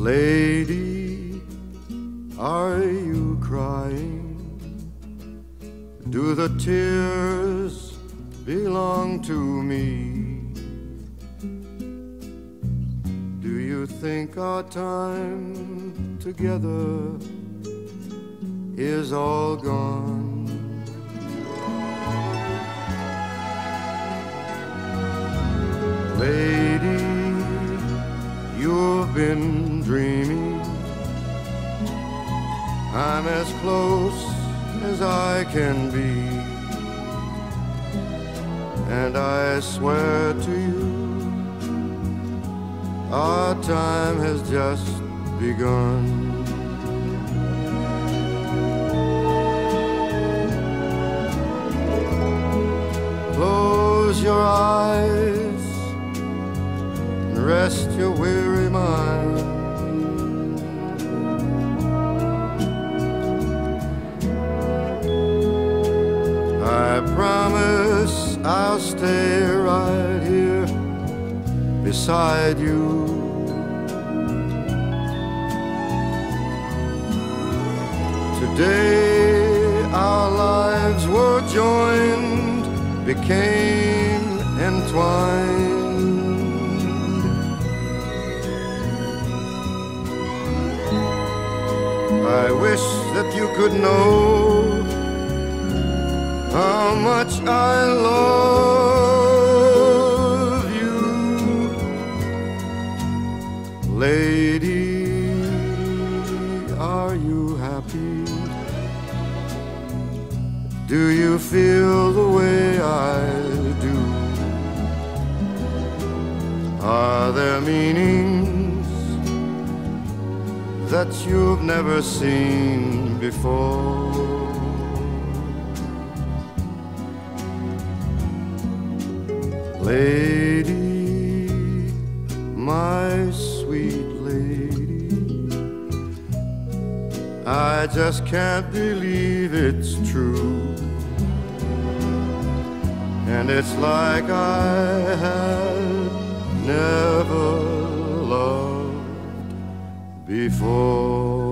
Lady, are you crying? Do the tears belong to me? Do you think our time together is all gone? Lady, you've been dreaming. I'm as close as I can be. And I swear to you, our time has just begun. Close your eyes and rest your weary mind. I promise I'll stay right here beside you. Today our lives were joined, became entwined. I wish that you could know how much I love you, lady. Are you happy? Do you feel the way I do? Are there meanings that you've never seen before? Lady, my sweet lady, I just can't believe it's true. And it's like I had never loved before.